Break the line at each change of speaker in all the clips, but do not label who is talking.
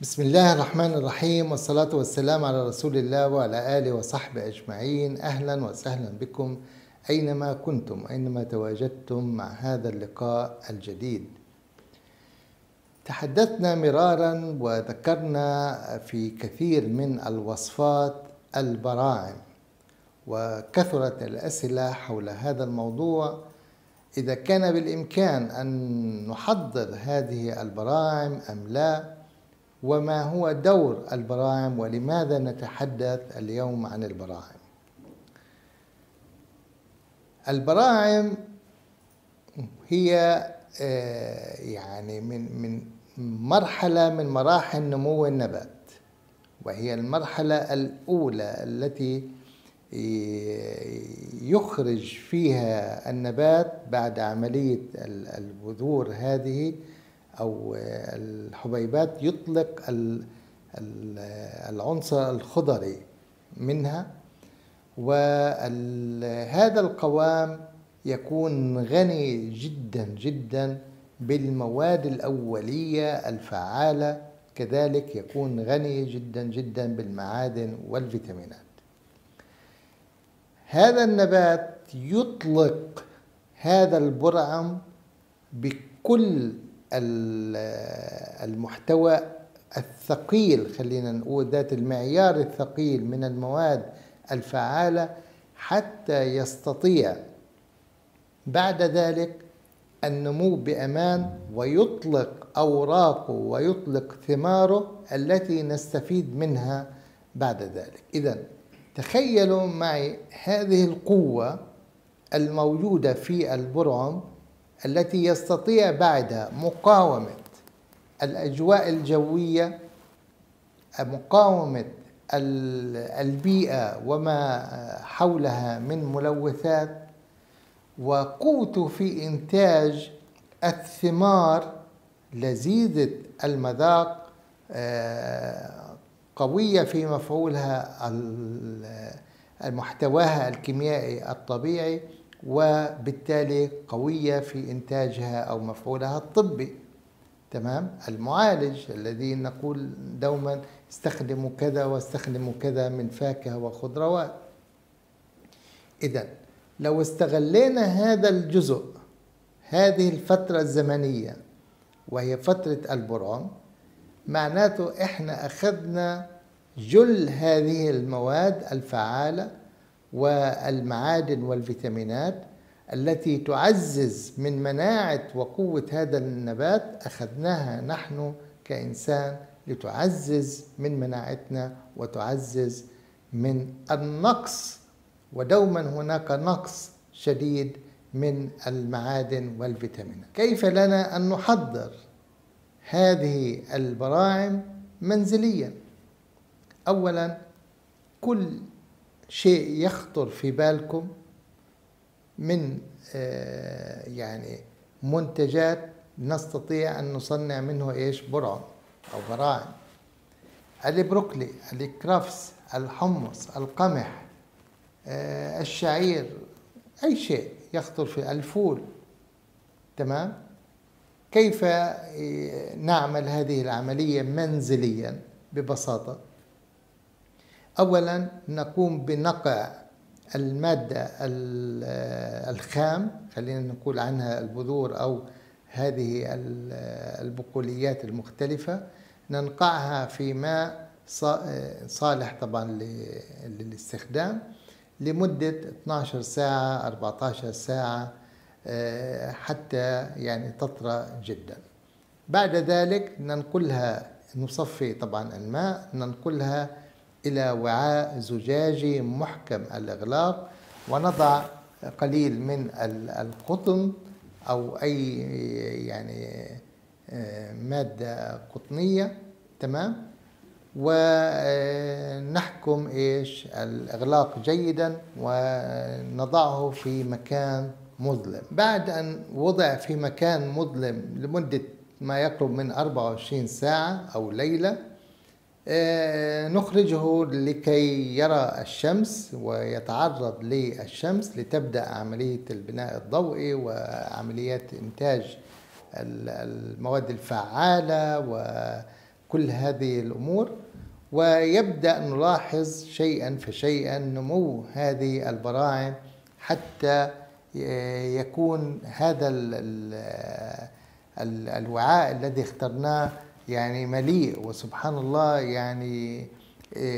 بسم الله الرحمن الرحيم والصلاة والسلام على رسول الله وعلى آله وصحبه أجمعين أهلا وسهلا بكم أينما كنتم أينما تواجدتم مع هذا اللقاء الجديد تحدثنا مرارا وذكرنا في كثير من الوصفات البراعم وكثرت الأسئلة حول هذا الموضوع إذا كان بالإمكان أن نحضر هذه البراعم أم لا وما هو دور البراعم ولماذا نتحدث اليوم عن البراعم؟ البراعم هي يعني من من مرحلة من مراحل نمو النبات وهي المرحلة الأولى التي يخرج فيها النبات بعد عملية البذور هذه أو الحبيبات يطلق العنصر الخضري منها وهذا القوام يكون غني جدا جدا بالمواد الأولية الفعالة كذلك يكون غني جدا جدا بالمعادن والفيتامينات. هذا النبات يطلق هذا البرعم بكل المحتوى الثقيل خلينا نقول ذات المعيار الثقيل من المواد الفعالة حتى يستطيع بعد ذلك النمو بأمان ويطلق أوراقه ويطلق ثماره التي نستفيد منها بعد ذلك. إذا تخيلوا معي هذه القوة الموجودة في البرعم التي يستطيع بعدها مقاومة الأجواء الجوية مقاومة البيئة وما حولها من ملوثات وقوته في إنتاج الثمار لذيذة المذاق قوية في مفعولها محتواها الكيميائي الطبيعي. وبالتالي قوية في إنتاجها أو مفعولها الطبي. تمام؟ المعالج الذي نقول دوما استخدموا كذا واستخدموا كذا من فاكهة وخضروات إذا لو استغلينا هذا الجزء هذه الفترة الزمنية وهي فترة البرعم معناته إحنا أخذنا جل هذه المواد الفعالة والمعادن والفيتامينات التي تعزز من مناعة وقوة هذا النبات أخذناها نحن كإنسان لتعزز من مناعتنا وتعزز من النقص ودوما هناك نقص شديد من المعادن والفيتامينات. كيف لنا أن نحضر هذه البراعم منزليا؟ أولا كل شيء يخطر في بالكم من يعني منتجات نستطيع أن نصنع منه إيش؟ برعم أو براعم. البروكلي الكرفس الحمص القمح الشعير أي شيء يخطر في الفول. تمام؟ كيف نعمل هذه العملية منزليا ببساطة؟ أولا نقوم بنقع المادة الخام خلينا نقول عنها البذور أو هذه البقوليات المختلفة. ننقعها في ماء صالح طبعا للاستخدام لمدة 12 ساعة 14 ساعة حتى يعني تطرى جدا. بعد ذلك ننقلها نصفي طبعا الماء ننقلها إلى وعاء زجاجي محكم الإغلاق ونضع قليل من القطن أو أي يعني مادة قطنية تمام؟ ونحكم إيش؟ الإغلاق جيدا ونضعه في مكان مظلم. بعد أن وضع في مكان مظلم لمدة ما يقرب من 24 ساعة أو ليلة نخرجه لكي يرى الشمس ويتعرض للشمس لتبدأ عملية البناء الضوئي وعمليات إنتاج المواد الفعالة كل هذه الأمور. ويبدأ نلاحظ شيئا فشيئا نمو هذه البراعم حتى يكون هذا الوعاء الذي اخترناه يعني مليء وسبحان الله يعني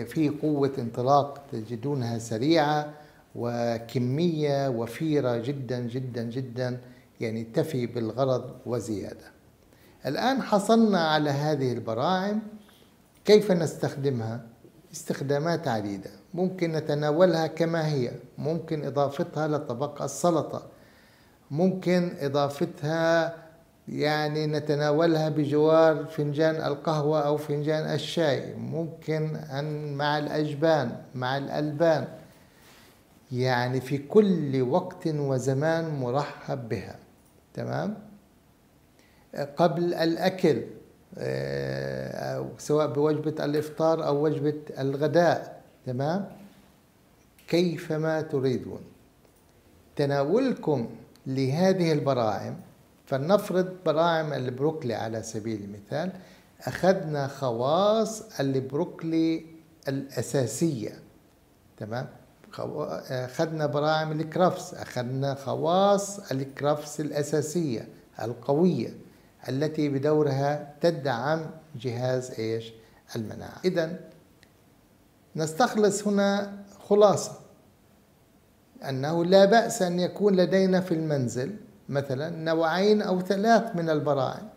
في قوة انطلاق تجدونها سريعة وكمية وفيرة جدا جدا جدا يعني تفي بالغرض وزيادة. الآن حصلنا على هذه البراعم كيف نستخدمها؟ استخدامات عديدة. ممكن نتناولها كما هي. ممكن إضافتها لطبق السلطة. ممكن إضافتها يعني نتناولها بجوار فنجان القهوة أو فنجان الشاي. ممكن أن مع الأجبان مع الألبان. يعني في كل وقت وزمان مرحب بها. تمام؟ قبل الأكل آه، سواء بوجبة الإفطار أو وجبة الغداء. تمام؟ كيفما تريدون. تناولكم لهذه البراعم فلنفرض براعم البروكلي على سبيل المثال أخذنا خواص البروكلي الأساسية تمام؟ أخذنا براعم الكرفس أخذنا خواص الكرفس الأساسية القوية التي بدورها تدعم جهاز إيش؟ المناعة. إذا نستخلص هنا خلاصة أنه لا بأس أن يكون لدينا في المنزل مثلا نوعين أو ثلاث من البراعم.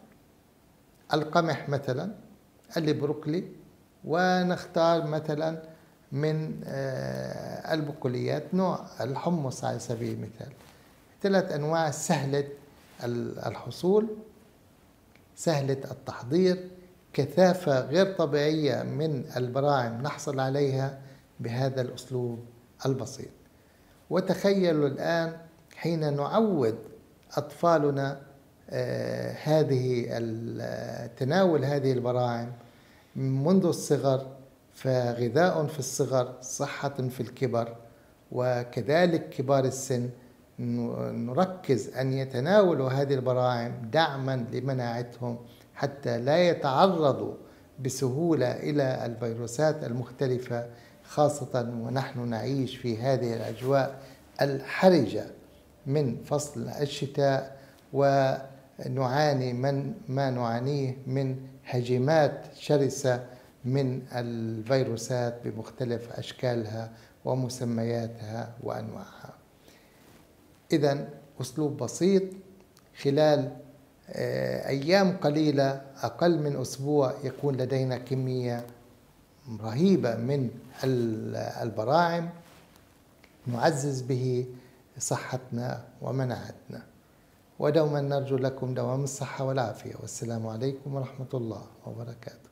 القمح مثلا البروكلي ونختار مثلا من آه، البقوليات نوع الحمص على سبيل المثال. ثلاث أنواع سهلة الحصول سهلة التحضير كثافة غير طبيعية من البراعم نحصل عليها بهذا الأسلوب البسيط. وتخيلوا الآن حين نعود أطفالنا آه، هذه تناول هذه البراعم منذ الصغر فغذاء في الصغر صحة في الكبر وكذلك كبار السن نركز أن يتناولوا هذه البراعم دعما لمناعتهم حتى لا يتعرضوا بسهولة إلى الفيروسات المختلفة خاصة ونحن نعيش في هذه الأجواء الحرجة. من فصل الشتاء ونعاني من ما نعانيه من هجمات شرسة من الفيروسات بمختلف أشكالها ومسمياتها وأنواعها. إذا أسلوب بسيط خلال آه، أيام قليلة أقل من أسبوع يكون لدينا كمية رهيبة من البراعم نعزز به صحتنا ومناعتنا ودوما نرجو لكم دوام الصحة والعافية. والسلام عليكم ورحمة الله وبركاته.